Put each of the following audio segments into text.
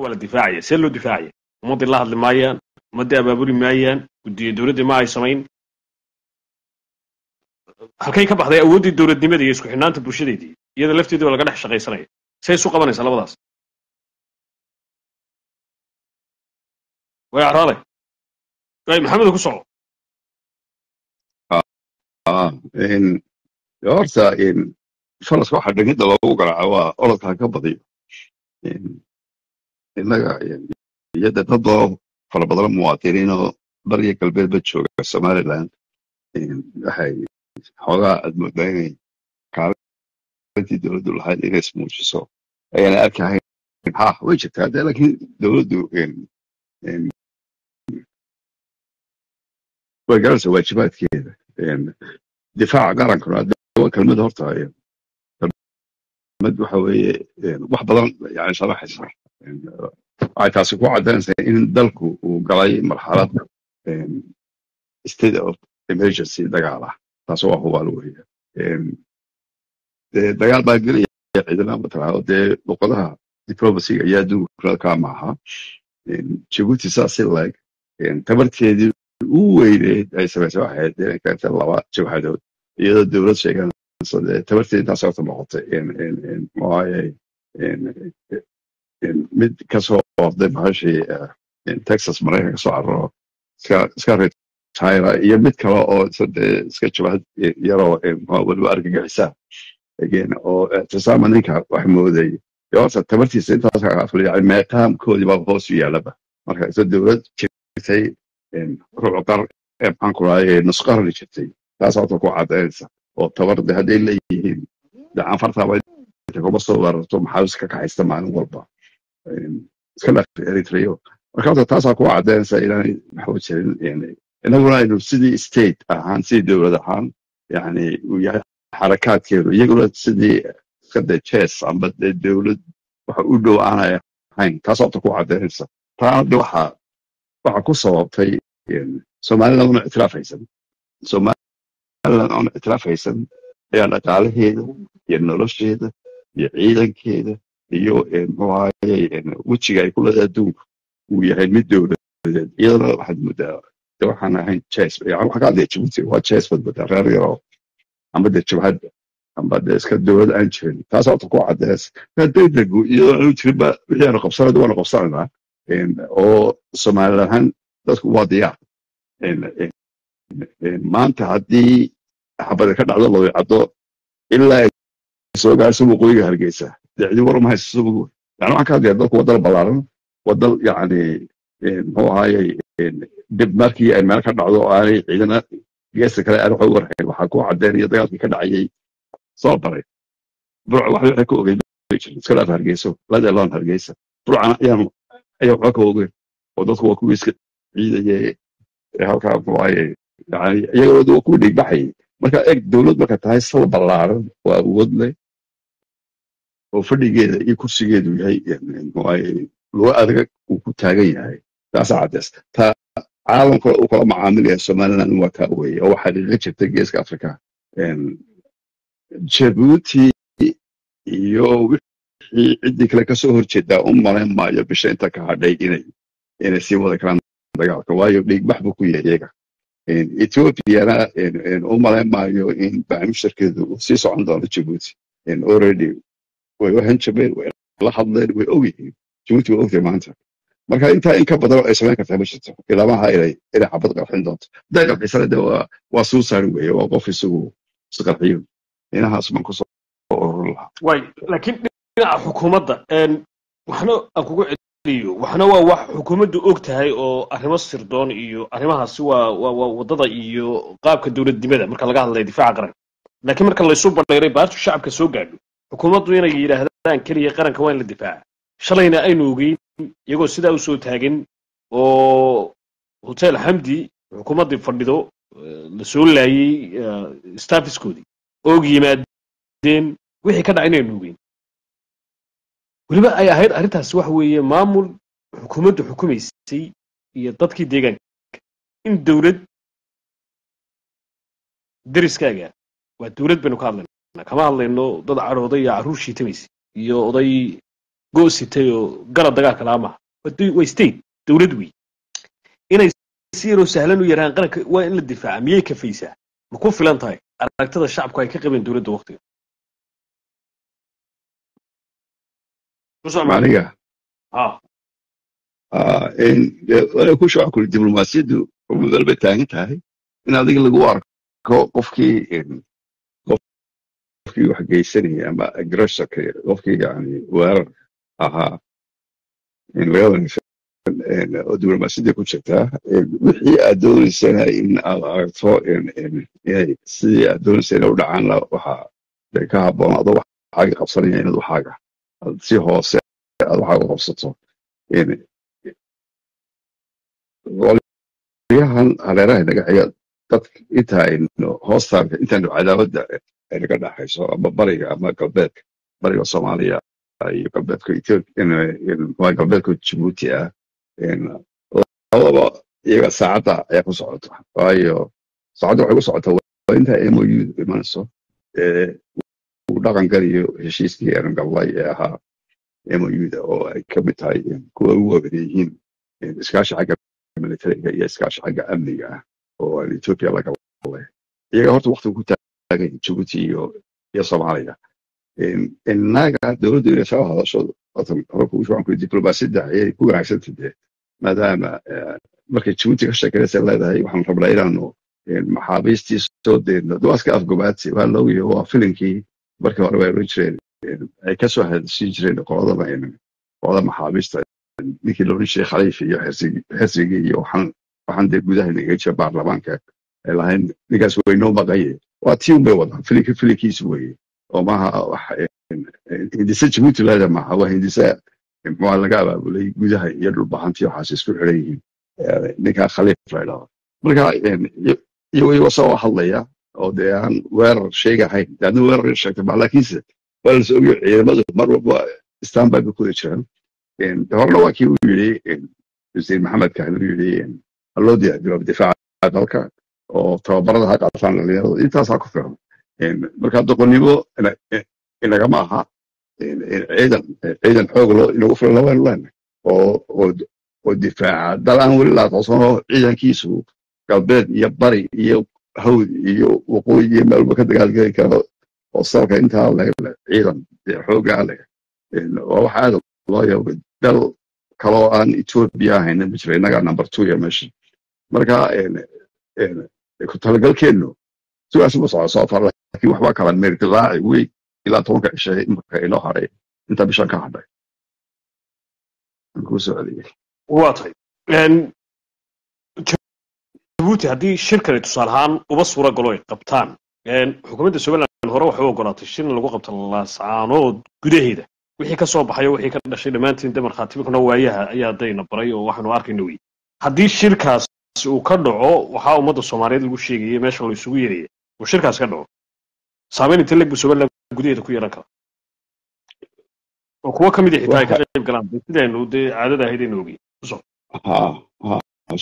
waa la difaacaya see loo difaacaya ummaddii la hadli maayaan ummaddii abaabuli maayaan guddiyo dowladdii ma ay samayn. Halkay ka baxday awooddii dowladnimada iyo isku xidhnaanta bulshadeedii iyada lafteedii waa laga dhex shaqaysanaya. Say isu qabanaysaa labadaas. Way acraale way maxamedo ku soco horta faraska waxaa dhegidda loogu garaaca waa orodkaa ka badiyo innaga iyo dad badan fara badan muwaadiniinoo bariya galbeedba jooga somaliland waxay xoogaa aad moodaa inay kaalintii dowladdu lahayd inay ismuujiso ayaana arkahayn ha way jirtaa dee laakiin dowladdu way garanaysa waajibaadkeeda difaaca qarankuna waa kelmad horta kelmad waxa weeye wax badan yani sharaxaysa. Waxay taasi ku caddaynaysaa in dalku uu galay marxalad state of emergency dagaal ah. Taas waa hubaal weeye. Dee dagaal baa gelaya ciidana matalaado dee luqadaha diplomacyga ayaa adduunka kaa maaha. Jibuuti saasi leg tabarteedii u weyneed ay samaysay waxay ahayd inay keentay laba jabhadood iyadoo dowlad sheeganaysa intaas horta noqotay maaye mid ka soo orday bahashii texas maraykanka ka soo cararo iska retira iyo mid kale oo dee iska jabhad yaroo weliba argagixisa oo tisaama ninka wax mooday horta tabartiisa intaas meeqaamkoodii baa hoos u yaalaba marka isa dowlad jirtay rubuc qar maxaan ku rahay nus qarni jirtay taas horta ku cadaynaysa oo tabar de hadday leeyihiin dacan fartaaba kuma soo weerarto maxaabis ka kaxaysta maalin walba? Iska dhaaf eritreyo marka horta taasaa ku cadaynaysa inaanay maxuu jirin inaguna aynu sidii state ahaan sidii dowlad ahaan yani uu yahay xarakaadkeedu iyaguna sidii iskade jes amba dee dowlad waxa u dhow aanay ahayn. Taas horta ku cadaynaysa taana de waxa waxa ku sababtay somaliland una ictiraaf haysan somaliland una ictiraaf haysan ayaa dhaqaalaheeda iyo nolosheeda iyo ciidankeeda iyo wejiga ay ku leedahay adduunka uu yahay mid dowladeed iyadana waxaad moodaa de waxaan ahayn jes waxaa ka hadlaya jibuuti waa jes moodaa reer yaroo amba de jabhadda amba de iska dowlad aan jirin taas horta ku cadeys degdegu iyadoo aanu jirinba wixii qabsanaynaa oo somaliland ahaan dadku waa diyaar maanta haddii xabada ka dhacdo lawicado ilaa soo gaarso waqooyiga hargeysa. Dee cidi war ma haysaso yani waxaan ka hadlaya dalku waa dal ballaaran. Waa dal yani muxuu ahaaye dib markii ay meel ka dhacdo oo aanay ciidana geesta kale aan waxa warhayn. Waxaa ku cadeynaya dagaalkii ka dhacayay. Soo baray. Burc wax waxay ka ogeyn. Iska dhaaf hargeyso. Ladeeloon hargeysa. Burcana ayaan ayaa waxba ka ogeyn. Oo dadku waa kuwii iska ciidaya halkaa muxuahaye yani iyagooda waa kuwii dhigbaxayay marka eg dowlad marka tahay sal ballaaran oo awood leh oo fadhigeeda iyo kursigeedu yahay luga adaga uu ku taagan yahay. Taasaa caddeys ta caalamka uu kala macaamilaya somaliland waa kaa weeye oo waxaa dhiga jirta geeska africa jabuuti iyo wixii ciddii kale ka soo horjeedaa u malayn maayo bisha inta ka hadhay inay inay sii wada karaan dagaalka. Waayo dhiigbax buu ku yahay iyaga ethoopiana u malayn maayo in baamusharkeedu uu sii socon doono jabuuti already way u hanjabeen way la hadleen way ogyihiin jabuuti way ogtahay maanta marka intaa in ka badan ay samayn kartaa ma jirto ilaamaha inay inay xabad qarxin doonto hadday qarxisana de waa suusaari weeye waa qof isagu isqarxiyo inahaas baan ku soo urur lahaa laakiin dhinaca xukuumadda waxna aan kugu waxna waa wax xukuumaddu og tahay oo arrimo sirdoon iyo arrimahaasi waa waa waddada iyo qaabka dowladnimada marka laga hadlayo difaaca qaranka. Laakiin marka laysu bandhayray baartu shacabka soo gaadho xukuumaddu inay yidhaahdaan keliya qaranka waa in la difaaca. Shalayna aynu ogeyn iyagoo sidaa u soo taagan oo hotel xamdi xukuumaddii fadhido la soo laayey staffiskoodii og yimaadeen wixii ka dhacay inaynu ogeyn weliba ay ahayd arrintaasi waxa weeye maamul xukuumaddu xukumaysay iyo dadkii deegaanka. In dowlad deriskaaga waa dowlad baynu ka hadlaynaa. Kama hadlayno dad cadhooday iyo carruur shiitamaysa iyo oday goositay oo garab dagaalka laa maha waa state dowlad wey inay si yaroo sahlan u yaraan qaranka waa in la difaaca miyay kafaysaa? Ma ku filan tahay? Aragtada shacabku ay ka qabeen dowladda waqtiga maniga ku kuli diblomaasiyaddu mudal bay taagan tahay in adiga lagu arko qofkii qofkii wax geysanaya ama agressorka qofkii yani weerar ahaa in laga wanaagsan diblomaasiyadda ku jirtaa wixii aad doonaysana in aad aragto sidii aad doonaysa inay u dhacaan waxa ka habboon adoo waxaaga qabsanaya inaad waxaaga si hoose aad waxaaga qabsato qolyahan hareeraha naga xiga dad inta aynu hoostaanka intaanu cadaawada naga dhaxayso ama bariga ama galbeedka bariga soomaaliya iyo galbeedka ethiopia galbeedka jibuuti ah labadaba iyaga saacadda ayaa ku socota waayo saacadda waxay ku socotaa waa inta mou imanayso uu dhaqan galiyo heshiiskii eran gallay ee ahaa mouda oo ay ka mid tahay kuwa ugu yihiin iskaashi xagga militariga iyo iskaashi xagga amniga ah oo aan ethiopia laga leh iyaga horta waktiga ku taagan jibuuti iyo soomaaliya innaga dowladdu inay soo hadasho horku diblomaasiyadda ayay ku wanaagsantay dee maadaama markay jibuuti ka sheekanaysa leedahay waxaan rabnaa inaanu maxaabiistii soo deedno waa iska afgobaadsi waa loogiyo waa filinkii markii hore oran jireen ay ka soo hadsiin jireen qoladana qolada maxaabiista ninkii la oran jiray khaliif iyo xersigii iyo waxaan waxaan dee gudaha naga jira baarlamaanka ay lahayn ninkaas waynoo maqaye waa tii un bay wadaan filinka filinkiisu weye oo maaha hindise leeda maaha waa hindise muxua laga abaabulay gudaha iyo dhulbahantii waxaas isku xiran yihiin. Ninkaa khaliif la idhahdo marka iyagoo soo hadlaya oo dee aan weerar sheegahayn adna weerar sheegtay ma laakiinse waa la soogiyo ciidamadu mar walba standby bay kuda jiraan. Horena waa kii uu yidhi xuseen maxamed kahn uu yidhi haloo diyaargaro difaaca dalka oo tababarada ha qaataan dhalinyarada intaasaa ku filan. Marka doqonnimo inagama aha. Ciidan ciidan xoog loo inagu filan labaynu leenahay oo oo difaaca dal aan weli laaqoonsano ciidankiisu galbeed iyo bari iyo hawd iyo waqooyi meelba ka dagaalgeli karo oo salka intaa leg ciidan xoogaa leh. Waa wax aad loo yaabay dal kaloo aan ethiopia ahayna ma jira innagaa number two ya meesha. Marka ku talagalkeennu sidaas ma soco soo far laakiin waxbaa kala meerdilaaci wey ilaa tobanka cishe marka inoo hadhay inta bishan ka hadhay. Waa tahay jabuuti haddii shirkani tusaale ahaan uba suura galo ay qabtaan. Xukuumadda somaliland hore waxay u ogolaatay shir in lagu qabto laascaanood gudaheeda. Wixii ka soo baxay oo wixii ka dhashay dhammaantiin de markhaatibikuna waayaha ayaa dayna baray oo waxaanu arkayna wey haddii shirkaas uu ka dhaco waxaa ummadda soomaaliyeed lagu sheegaya meesha la isugu yeeraya uu shirkaas ka dhaco. Saameyn inta leg bu somaliland gudaheeda ku yeelan kara oo kuwo ka mid a xitaa ay ka qayb galaan. Sidaynu dee caadada ahayd aynu ogey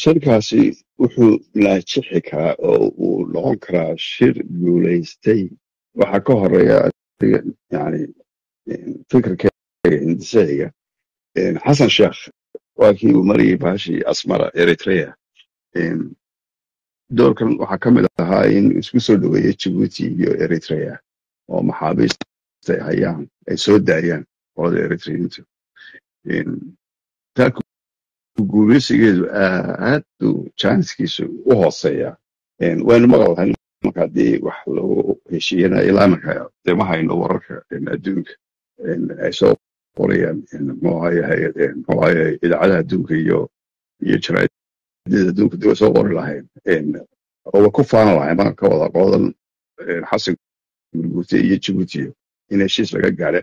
shirkaasi wuxuu laajixi karaa oo uu noqon karaa shir guulaystay. Waxaa ka horreeya yani fikirkeyga hindisahayga. Xasan sheekh waa kii uu marayay bahashii asmara eritrea. Doorkan waxaa ka mid ahaa in isku soo dhoweeya jibuuti iyo eritrea oo maxaabiista ay hayaan ay soo daayaan qolada eritreyiintu guulaysigeedu aad uu janskiisu u hooseeya waynu maqal lahayn marka haddii wax lagu heshiiyana ilaa marka dee ma hayno wararka adduunka ay soo qorayaan mxuahay idaacadaha adduunka iyo iyo jaraadada adduunka dib soo qori lahayn. Oo ku faana lahayn marka ka wada qoladan xasan gurguute iyo jibuuti in heshiis laga gaadha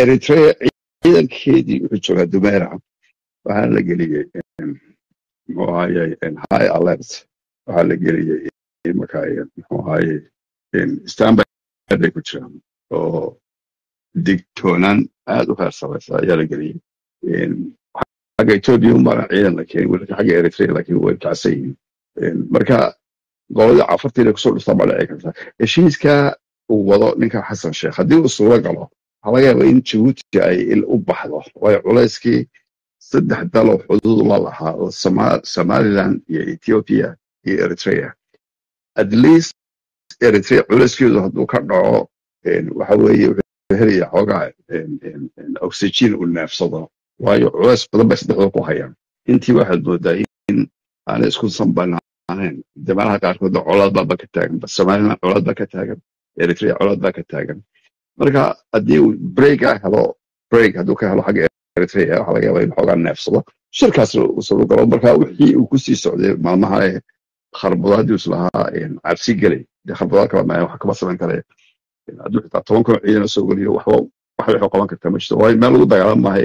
eritrea ciidankeedii wuxuu joogaa dumera waxaa la geliyey muxuu high alert. Waxaa la geliyey marka muxuu ahaye standby bay ku jiraan. Oo digtoonaan aad u heer sareysa ayaa la geliyey xagga ethiopia unbaana ciidan la keenay welka xagga eritrea laakiin way kacsan yihiin marka goladii cafartiina ku soo dhustaan baa dhici karta. Heshiiska uu wado ninka xasan sheekh haddii uu suuro galo waxaa laga yaabaa in jabuuti ay il u baxdo. Waayo culayskii saddex daloo xuduud la lahaa oo Soma- somaliland iyo ethiopia iyo eritrea. At least eritrea culayskeedu hadduu ka dhaco waxa weeye wuxuu helaya xoogaa oxygen uu neefsado. Waayo culays badan bay saddexda ku hayaan. Intii waxaad moodaa in aanay isku sanbanaaneen jamanaha qaarkood colaad baaba ka taagan somaliland colaad baa ka taagan eritrea colaad baa ka taagan. Marka haddii uu breaka helo break hadduu ka helo xagga eritrea waxaa laga yaabaa in xoogaa neefsado shirkaas uu soo galo. Marka wixii uu ku sii socday maalmaha ee kharbudaadii islahaa cabsi gelay kharbudaad kala maayan wax kama samayn kare hadduu xitaa toban kun ciidana soo geliyo waxba wax waxay qaban kartaa ma jirto. Waayo meel lagu dagaalan maaha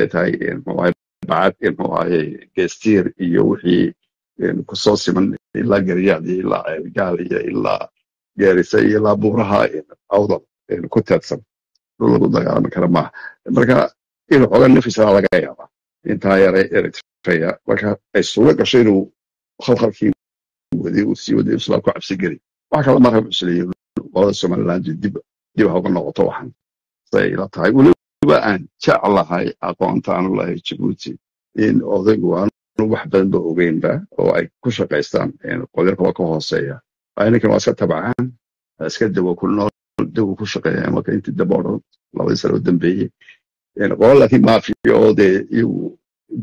ay tahay ahaye bacad muxuu ahaye iyo wixii ku soo siman ilaa garyaad iyo ilaa ceelgaal iyo ilaa geerisa iyo ilaa buuraha awdal ku teedsan dhul lagu dagaalami kara maaha. Marka inuu xooga nafisaa laga yaabaa intaa yare eritrea marka ay suuro gasho inuu khalkhalkii waday uu sii waday islaam ku cabsi geli waxa kale marka cusleeyay qolada somaliland dib dib ha noqoto waxan say ila tahay weliba aan jeclahay aqoonta aanu lahay jabuuti in odaygu aanu wax badan ba ogeynba oo ay ku shaqaystaan qodir kale ka hooseeya ninkan waa iska tabcaan iska dawo ku nool ku shaqeeya marka intii daba odhan labadii sano u dambeeyey qolo laakiin maafiya oo dee iyagu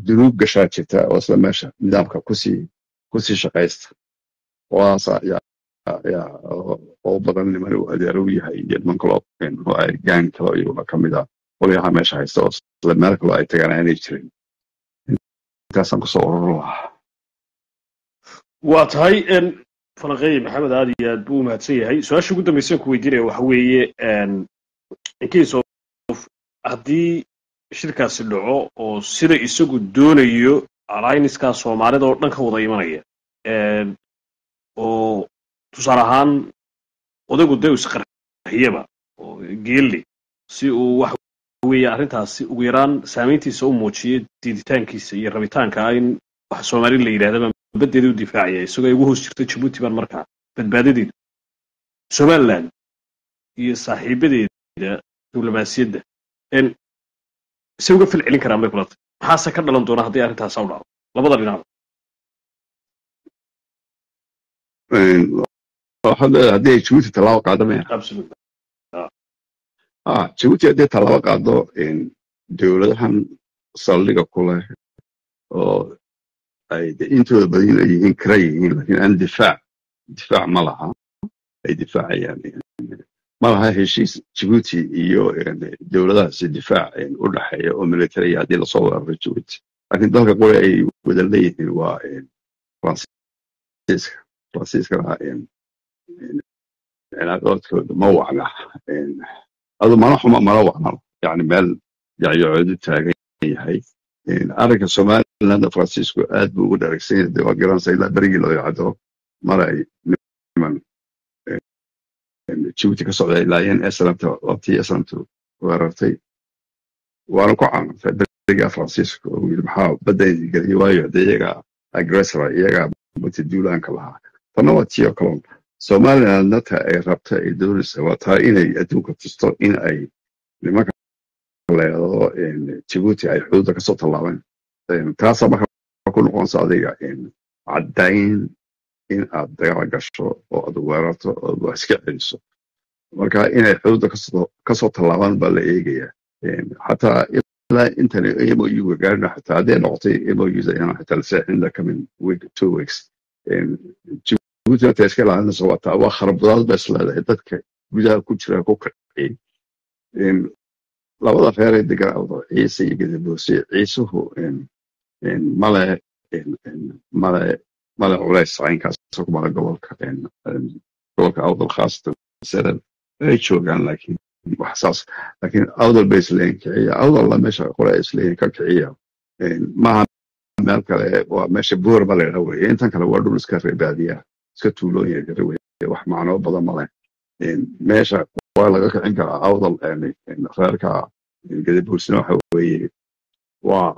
dunuub gashaa jirta oo isla meesha nidaamka ku sii ku sii shaqaysta yaa oo badan niman uu adeero u yahay iyo kaloo oo ay gaan kalo iyaguna ka mid ah qolyaha meesha haysta oo isla meel kaloo ay tagaan aanay jirin intaasaan ku soo urur lahaa waa tahay falanqeeye maxamed aad iyo aad buu u mahadsan yahay su'aasha ugu dambaysa ku weydiinaya waxa weeye inkiiso haddii shirkaasi dhaco oo sida isagu doonayo alliniskaa soomaalida oo dhan ka wada imanaya oo tusaale ahaan odaygu dee isqarxiyaba oo geelle si uu waxa weeye arrintaasi ugu yaraan saamayntiisa u muujiyo diiditaankiisa iyo rabitaanka ah in wax soomaali la yidhahdaba baddeeda u difaacaya isagoo ay ugu hoos jirto jabuuti baan markaa badbaadadeedu somaliland iyo saaxiibadeeda diblomaasiyadda se uga fil celin karaan bay kula tahay maxaase ka dhalan doona haddii arrintaasa u dhacdo labada dhinacba haddii ay jabuuti tallaabo qaado maya absolutely jabuuti haddii tallaabo qaado dowladahan saldhiga ku leh oo ay de intooda badan ay yihiin kara yihiin laakiin aan difaac difaac ma laha. Ay difaacayaan ma laha heshiis jabuuti iyo dowladahaasi difaac u dhexeeya oo militariya haddii la soo weeraro jabuuti laakiin dalka qole ay wada leeyihiin waa faransiiska faransiiskana cilaaqoodkooda ma wacna adu mana xuma mana wacna yani meel yacyocoodu taagan yahay. Arrinka somaliland faransiisku aad buu ugu dharagsan yahay. De ilaa berigii loo yacdo mar niman jabuuti ka socda ilaayeen eslamta waqtii eslamtu weerartay waana ku caanantay beriga faransiiska oo yidhi maxaa badda geliya waayo de iyaga agressora iyaga muti duulaanka lahaa tanna waa tiyo kalon somalilandna ta ay rabta ay doonaysa waa taa inay adduunka tusto in ay nimanka leedo jabuuti ay xuduudda ka soo tallaabeen taasaa marka ku noqonaysa adiga caddayn in aad dagaal gasho oo aad weerarto oo wax iska celiso marka inay xuduudda ka soo tallaabaan baa la eegayaa xataa ilaa intan mou gaarina xataa hadday noqotay mous inaan xataa la seexin la kamin week two weeks. jabuuti inta iska ilaalinaysa waa waa kharabadaad ba isleedahay dadka gudaha ku jira ku kaciyey labada reer ee degan awdo ciise iyo gadaboose ciisuhu male male male culays caynkaas kumala gobolka gobolka awdal khaasatan seren ay joogaan laakiin wax saas laakiin awdal bay isleeyin kiciya awdalla meesha qole isleeyin ka kiciya maaha meel kale waa meesha boorma la yidhaha weye intan kale waa dhul iska reebaadiya iska tuulooyin yar weye wax macnoo badan male meesha waa laga kicin karaa awdal reerka gadabuursina waxa weeye waa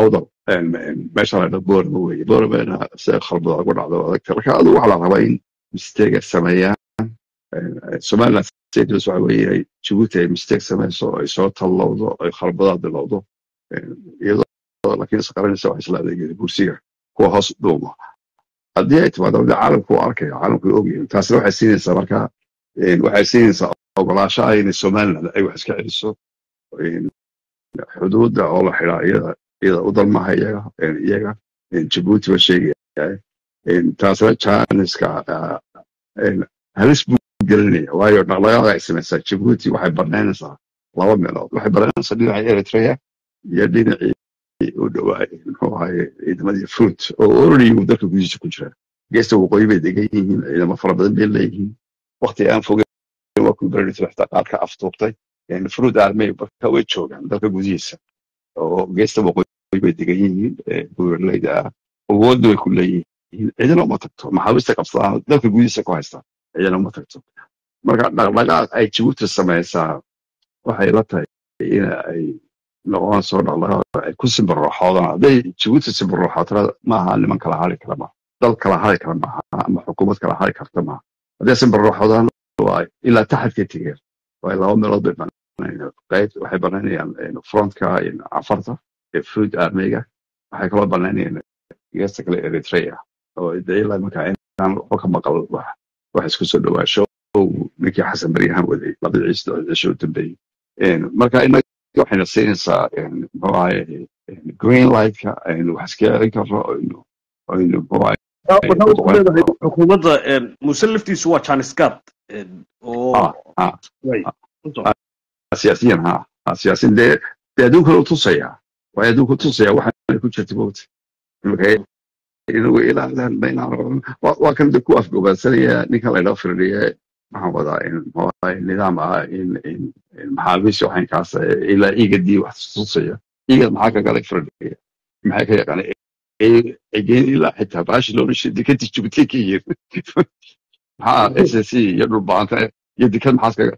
awdal meesha la dhaha boorma weye boormana se khalbada ku dhacdo marka adu waxa la rabaa in mistega sameeyaan somaliland status waxa weeye inay jabuuti ay mistake samayso ay soo tallowdo ay khalbadaad bilowdo iyadoo laakiin isqaranaysa wax isla adeegaya kursiga kuwa hoos dhuuma haddii ay timaado wada caalamku u arkaya caalamku ogyahin taasina waxay siinaysaa marka waxay siinaysaa ogolaashaha inay somaliland ay wax iska celiso xuduudda oo la xidaa iyada iyada u dalmaha iyaga jabuuti ba sheegaya taasina janiska halis buu gelinaya. Waayo dhaqdhaqaaqa ay samaysaa jabuuti waxay banaynaysaa laba meelood. Waxay banaynaysaa dhinacii eritrea iyo dhinacii u dhawaay muxuu ahaye ciidamadii fruit oo already uu dalka gudihiisa ku jira geesta waqooyi bay degan yihiin ciidamo fara badan bay leeyihiin. Waqti aan fogeyn waa ku berenaysa xitaa qaar ka aftuubtay fruit armey marka way joogaan dalka gudihiisa. Oo geesta waqooyi bay degan yihiin buuraleyda ah awoodda way ku leeyihiin ciidana uma tagto maxaabiista qabsadaan dalka gudihiisa ku haystaan ciidana uma tagto marka dhaqdhaqaaq ay jabuuti samaysaa waxay la tahay in ay noqon soo dhaqdhaqaaq ay ku simbarooxoodaan hadday jabuuti simbarooxootada maaha niman kala hari kara maaha dal kala hari kara maaha ama xukuumad kala hari karta maaha hadday simbarooxoodaan waa ilaa taxadkay tegeen waa laba meelood bay banaynayaan qayb waxay banaynayaan frontka ee fruit armeyga waxay kaloo banaynayaan geesta kale eritrea. Oo ilaa markaa inaan waxba ka maqal wax isku soo dhawaasho ninkii xasan baryahan waday ciis cisho dambeeyey marka inaga waxayna siinaysaa muxuu ahaye green lightka aynu wax iska celin karno aynu aynu muxuu xukuumadda muse laftiisu waa janisgad oo siyaasiyan ha siyaasiyan dee dee adduunkana u tusaya waayo adduunka tusaya waxaana ku jirta imika inagu ilaalan baynaan waa kan de ku afgobaadsanaya ninkan laydhao firdhiye maxaan wadaa ahaye nidaam ah in in maxaabiis waxaynkaas ilaa iigadii wax tusaya iigad maxaa ka galay firdhiya maxay ka yaqaana egeen ilaa xitaa baashi loo dhishay dekadii jubutay ka yir maxaa s s iyo dhulbaanta iyo dekad maxaas kaga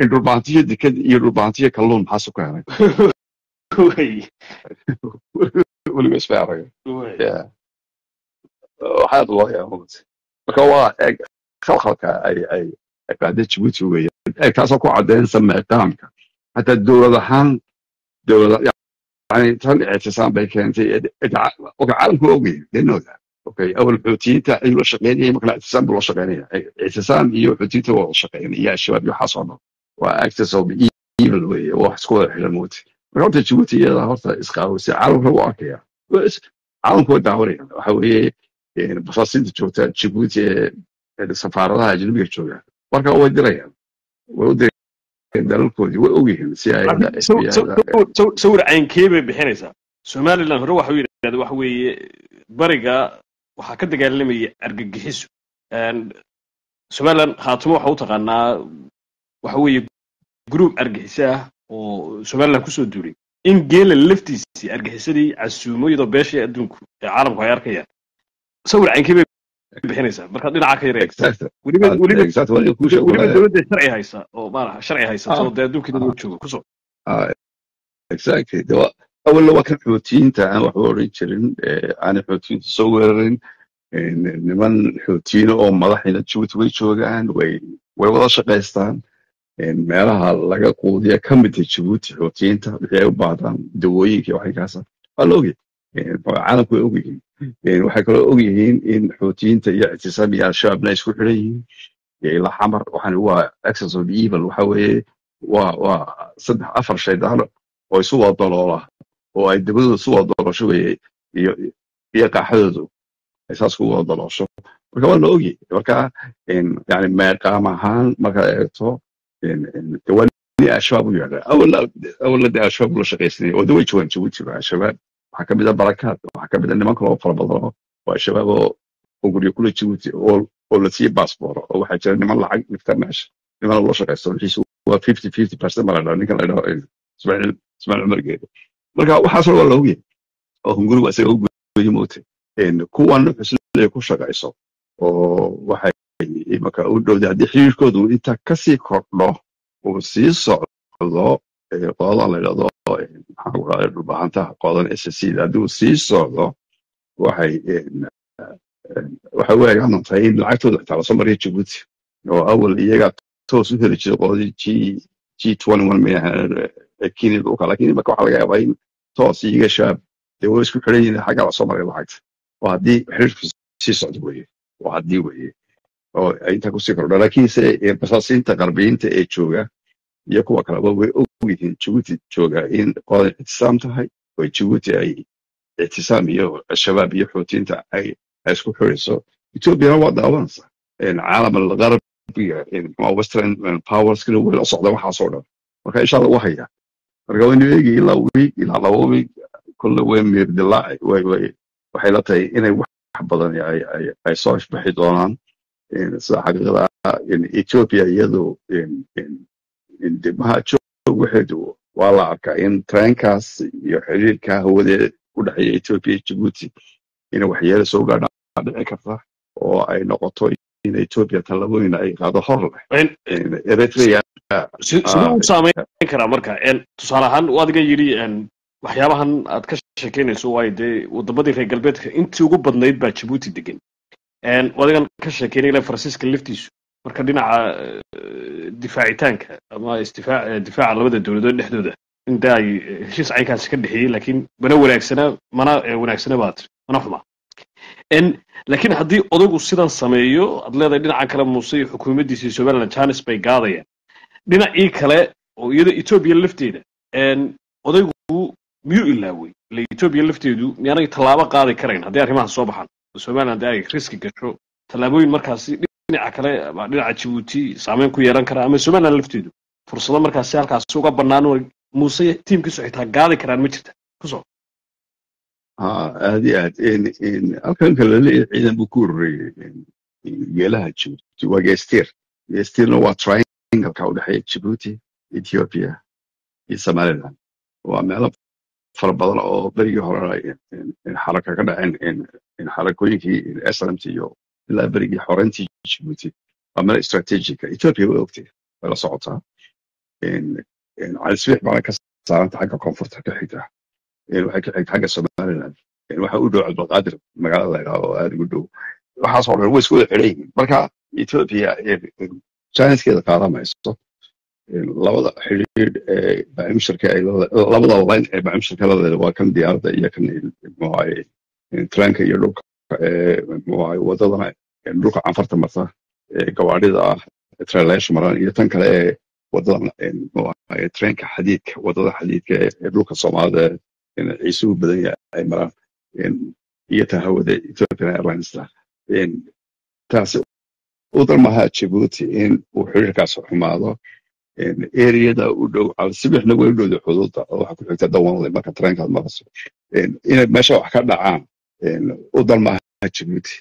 in dhulbaantiyo dekad iyo dhulbaantiyo kalluun maxaasu ka helay way weliba isfaarayo waxaa looyaa runti marka waa eeg khalkhalka ay ay ay baada jibuuti weeyaan eeg taasoo ku caddeyn samiicitaamka hataa dowlad ahaan dowlad yani tan ictisaan bay keentay oka caalamku ogaya danooda okay awal xuutiyiinta ayuu la shaqeynayay marka ictisaan buu la shaqeynaya ictisaan iyo xuutiyiinta waa la shaqeynaya shabaab iyo waxaas waa actors of evil weeye wax isku wada xiran mooti marka horta jabuuti iyada horta isqaawisa caalamka wuu arkaya caalamku waa daawanaya waxa weeye basaasiinta joogta jabuuti ee safaaradaha ajnabiga jooga marka way dirayaan way u dirayaan dalalkoodii way ogyihiin si ay sawir caynkee bay bixinaysaa somaliland hore waxa yidhahda waxa weeye bariga waxaa ka dagaalamaya argagixiso somaliland khaatimo waxa u taqaanaa waxa weeye group argixisa ah oo somaliland ku soo duulay. In geela laftiisii argixisadii casuumo iyadoo beeshii adduunku ee caalamku ay arkayaan. Sawir caynkee bay bixinaysaa. Marka dhinaca ka yaree weliba weliba dowladda sharci haysa oo maanaha sharci haysato dee adduunkii dad jooga ku soo exactly. Awalna waa kan xuutiyiinta aan waxba odhan jirin aanay xuutiyiinta soo weerarin. Niman xuutiyiina oo madaxina jabuuti way joogaan way way wada shaqaystaan meelaha laga quudiya ka midta jabuuti xuutiyiinta wixii ay u baahdaan dawooyinka waxaykaasa waa la ogyahay caalamku way ogyihiin waxay kaloo ogyihiin in xuutiyiinta iyo ictisaam iyo al-shabaabna isku xidhan yihiin ilaa xamar waxaan waa access of evil waxa weeye waa waa saddex afar shaydaan oo isu wada daloola oo ay dabadooda isu wada daloosho weye iyo iyo qaaxadoodu ay saas ku wada daloosho marka waa la ogyahay marka yani meeqaam ahaan markaad eegto waa ni al-shabaab u yeedha awalna dee al-shabaab ula shaqaysanaya oo daway joogaan jabuuti al-shabaab waxaa ka a barakaad waxaa ka a niman kaloo fara badan oo al-shabaab oo guryo kule jabuuti oo la siiyey baasboor oo waxaa jira niman lacag meesha niman ula shaqaysta wixiisu waa fifty fifty percent baa la dhaha ninkan la dhaho ismaaciil ismaaciil cumar geede marka waxaasoo waa la ogyahay oo hungurigu isaga u gudayo mootay kuwan xusnay ku shaqayso oo waxay imaka u dhowday haddii xiriirkoodu inta ka sii kordho uu sii socdo qoladan la yidhahdo maxaan ku dhahday dhulbahantaha c haddii uu sii socdo waxay u eegaan doontaa in lacagtooda xitaa la soo mariya jabuuti oo awal iyaga toos u heli jiray qoladii g g twenty laakiin imaka waxaa laga yaabaa in toos iyaga shabaab dee way isku xidhan yihiin xagga la soo maray lacagta oo haddii xiriirku sii socdo weye oo haddii weye oo intaa ku sii kordha laakiinse basaasiinta qarbiyiinta ee jooga iyo kuwa kaleba way og yihiin jabuuti jooga in qolada ictisaam tahay oo jabuuti ay ictisaam iyo shabaab iyo xuutiinta ay isku xirayso ethoobiana waa daawanaysa caalam algarbiga western powerskana way la socda waxaasoo dhan marka insha allah waa haya marka waynu eegi ilaa wiig ilaa laba wiig kulle way miirdilaaci waxay la tahay inay wax badan ay soo ishbaxi doonaan sida xaqiiqada ethiopia iyadu dibmaha joog waxeedu waa la arkaa in treenkaas iyo xiriirka hawadee u dhexeeya ethiopia iyo djibouti inay waxyeelo soo gaadhaan dhici karta oo ay noqoto in ethiopia tallaabooyin ay qaado hor leh. Eritrea siduu u saameyn karaa marka tusaale ahaan adiga yidhi waxyaabahan aad ka sheekeynayso waayo dee wadamadii reer galbeedka intii ugu badnayd baa jabuuti degan adigan ka sheekeynaya faransiiska laftiisu marka dhinaca difaacitaanka ama difaaca labada dowladood dhexdooda in de ay heshiis caynkaasi ka dhexeeyey laakiin mana wanaagsana mana wanaagsana baa mana xuma laakiin haddii odaygu sidan sameeyo aad leedahay dhinaca kale muuse iyo xukuumaddiisa iyo janis bay gaadayaan dhinacii kale oo iyada etoobiya lafteeda odaygu miyuu ilaawey ile etoobiya lafteedu miyaanay tallaabo qaadi karayn haddii arrimahaas soo baxaan somaliland ay riski gasho tallaabooyin markaasi dhinaca kale dhinaca jabuuti saameyn ku yeelan kara ama somaliland lafteedu fursado markaasi halkaasi uga bannaan muuse tiimkiisu xitaa gaadi karaan ma jirta. Kusoo aad iyo aad. Halkan kale leeyahay ciidan buu ku urureeyey geelaha jabuuti waa geestir geestirna waa triangleka u dhexeeya jabuuti ethiopia iyo somaliland waa meelo fara badan oo berigii hore xaraka ka dhaceen xarakooyinkii esramt iyo ilaa berigii xoreyntii jabuuti waa meel strategica ethiopia way ogtay way la socotaa. Calisbiix baana ka saaranta xagga koonfurta ka xigta. Waxay ka xigta xagga somaliland waxa u dhow cabdulqaadir magaalada oo aad ugu dhow. Waxaasoo dhan way isku wada xidhan yihiin marka ethiopia chiniskeeda qaadamayso labada xidhiir ee bacimshirka ay labada line ee bacimshirka ladeeda waa kan diyaaradda iyo kan tranka iyo dhulka wadadana dhulka canfarta marta gawaadhida ah trailesh maraan iyo tan kale ee wadadan muxuaye tranka xadiidka waddada xadiidka ee dhulka soomaalida ciisuhu badan yahay ay maraan iyo ta hawada ethiopian airlines taasi udan maha djibouti in uu xiriirkaas xumaado eriyada u dhow alsibixna way u dhowda xuduudda oo waxa ku xigta dawanle marka tareenkaad maraso inay meesha wax ka dhacaan udan maha djibouti